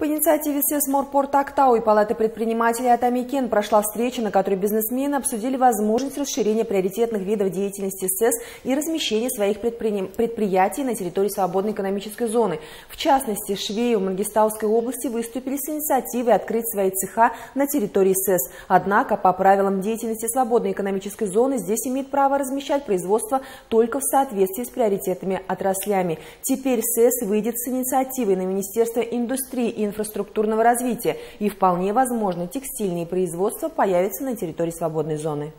По инициативе СЭС Морпорт Актау и Палаты предпринимателей Атамикен прошла встреча, на которой бизнесмены обсудили возможность расширения приоритетных видов деятельности СЭС и размещения своих предпри... предприятий на территории свободной экономической зоны. В частности, швеи в Мангистауской области выступили с инициативой открыть свои цеха на территории СЭС. Однако, по правилам деятельности свободной экономической зоны, здесь имеет право размещать производство только в соответствии с приоритетными отраслями. Теперь СЭС выйдет с инициативой на Министерство индустрии и инфраструктурного развития, и вполне возможно текстильные производства появятся на территории свободной зоны.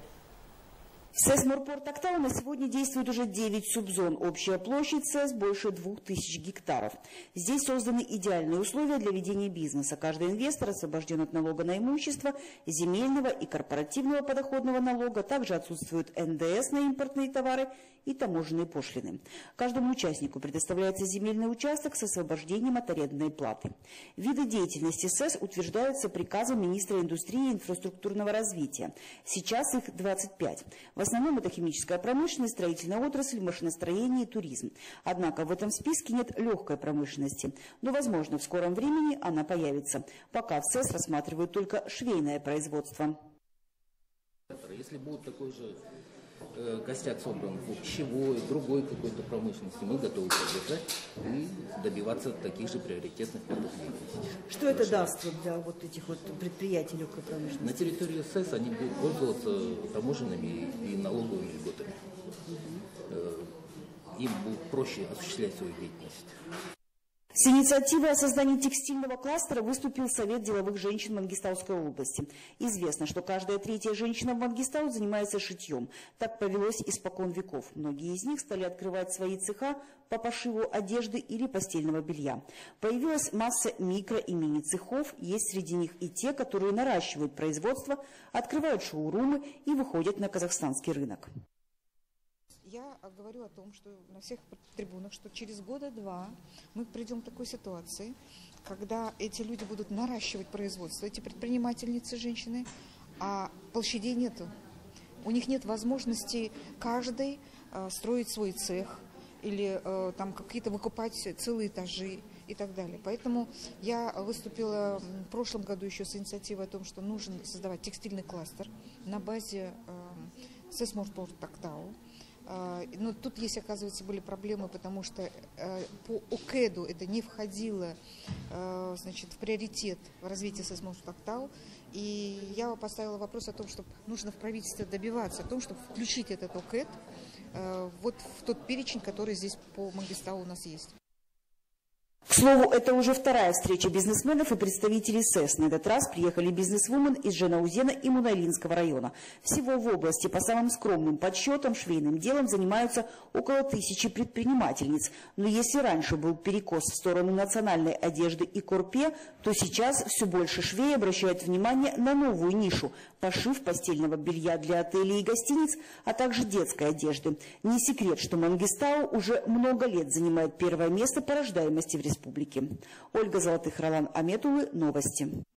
В СЭС Морпорт Актау на сегодня действует уже 9 субзон. Общая площадь СЭС больше 2000 гектаров. Здесь созданы идеальные условия для ведения бизнеса. Каждый инвестор освобожден от налога на имущество, земельного и корпоративного подоходного налога. Также отсутствует НДС на импортные товары и таможенные пошлины. Каждому участнику предоставляется земельный участок с освобождением от арендной платы. Виды деятельности СЭС утверждаются приказом министра индустрии и инфраструктурного развития. Сейчас их 25. В основном это химическая промышленность, строительная отрасль, машиностроение и туризм. Однако в этом списке нет легкой промышленности. Но, возможно, в скором времени она появится. Пока в СЭС рассматривают только швейное производство. Если будет такой же костяк собран в пищевой, другой какой-то промышленности, мы готовы поддержать и добиваться таких же приоритетных деятельности. Что это даст вот для вот этих вот предприятий легкой промышленности? На территории СЭС они будут пользоваться таможенными и налоговыми льготами. Э, им будет проще осуществлять свою деятельность. С инициативой о создании текстильного кластера выступил Совет деловых женщин Мангистауской области. Известно, что каждая третья женщина в Мангистау занимается шитьем. Так повелось испокон веков. Многие из них стали открывать свои цеха по пошиву одежды или постельного белья. Появилась масса микро- и мини-цехов. Есть среди них и те, которые наращивают производство, открывают шоурумы и выходят на казахстанский рынок я говорю о том, что на всех трибунах, что через года два мы придем к такой ситуации, когда эти люди будут наращивать производство, эти предпринимательницы, женщины, а площадей нету. У них нет возможности каждый э, строить свой цех или э, там какие-то выкупать целые этажи и так далее. Поэтому я выступила в прошлом году еще с инициативой о том, что нужно создавать текстильный кластер на базе э, Сесморпорт Тактау. А, но тут есть, оказывается, были проблемы, потому что э, по ОКЭДу это не входило э, значит, в приоритет в развитии Сосмостактау. И я поставила вопрос о том, что нужно в правительстве добиваться о том, чтобы включить этот ОКЭД э, вот в тот перечень, который здесь по Мангистау у нас есть. К слову, это уже вторая встреча бизнесменов и представителей СЭС. На этот раз приехали бизнесвумен из Женаузена и Муналинского района. Всего в области, по самым скромным подсчетам, швейным делом занимаются около тысячи предпринимательниц. Но если раньше был перекос в сторону национальной одежды и корпе, то сейчас все больше швей обращают внимание на новую нишу – пошив постельного белья для отелей и гостиниц, а также детской одежды. Не секрет, что Мангистау уже много лет занимает первое место по рождаемости в республике. Ольга Золотых, Ролан Аметулы. Новости.